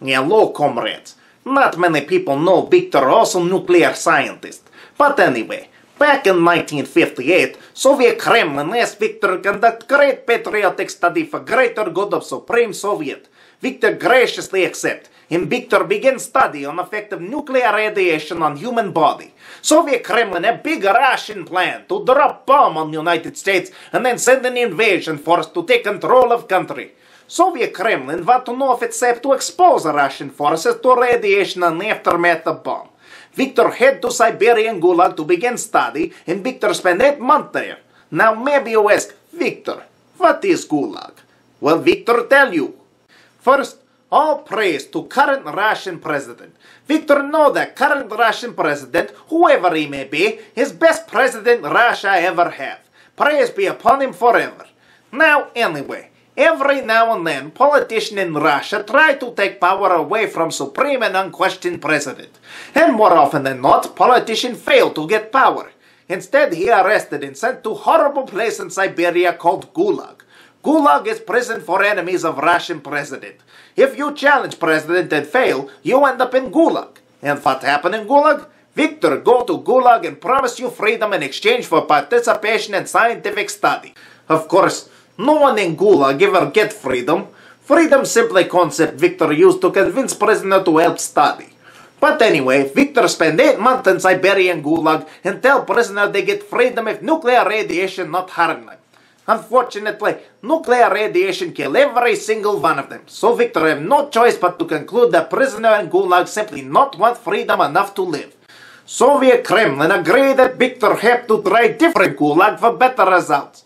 Hello, comrades. Not many people know Victor also nuclear scientist. But anyway, back in 1958, Soviet Kremlin asked Victor to conduct great patriotic study for greater good of Supreme Soviet. Victor graciously accepted, and Victor began study on effect of nuclear radiation on human body. Soviet Kremlin a big Russian plan to drop bomb on United States and then send an invasion force to take control of country. Soviet Kremlin want to know if it's safe to expose Russian forces to radiation and aftermath of bomb. Victor head to Siberian Gulag to begin study, and Victor spent eight months there. Now maybe you ask, Victor, what is Gulag? Well, Victor tell you. First, all praise to current Russian president. Victor know that current Russian president, whoever he may be, is best president Russia ever have. Praise be upon him forever. Now, anyway, Every now and then, politicians in Russia try to take power away from supreme and unquestioned president. And more often than not, politicians fail to get power. Instead, he arrested and sent to horrible place in Siberia called Gulag. Gulag is prison for enemies of Russian president. If you challenge president and fail, you end up in Gulag. And what happened in Gulag? Victor go to Gulag and promise you freedom in exchange for participation in scientific study. Of course, no one in Gulag ever get freedom. Freedom simply concept Victor used to convince prisoner to help study. But anyway, Victor spent 8 months in Siberian Gulag and tell prisoner they get freedom if nuclear radiation not harm them. Unfortunately, nuclear radiation kill every single one of them, so Victor have no choice but to conclude that prisoner in Gulag simply not want freedom enough to live. Soviet Kremlin agreed that Victor have to try different Gulag for better results.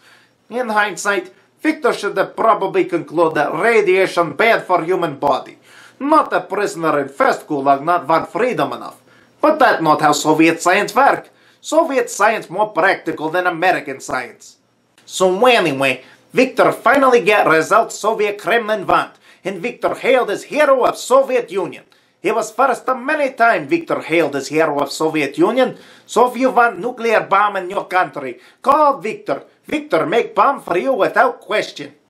In hindsight, Victor should have probably that radiation bad for human body. Not a prisoner in first gulag not want freedom enough. But that's not how Soviet science work. Soviet science more practical than American science. So anyway, Victor finally get results Soviet Kremlin want, and Victor hailed as hero of Soviet Union. He was first of many time Victor hailed as hero of Soviet Union. So if you want nuclear bomb in your country, call Victor. Victor make bomb for you without question.